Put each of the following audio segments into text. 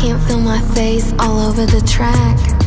can't feel my face all over the track.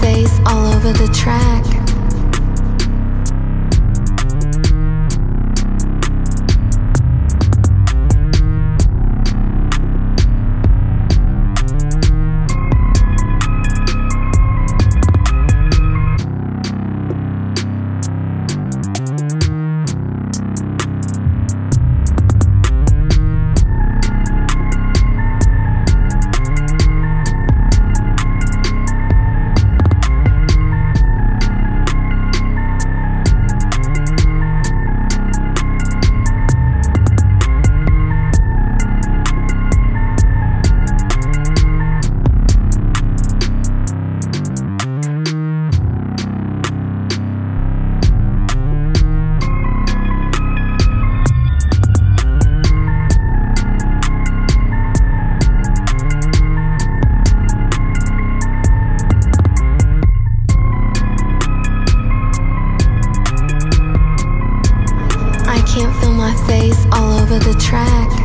Face all over the track. Face all over the track.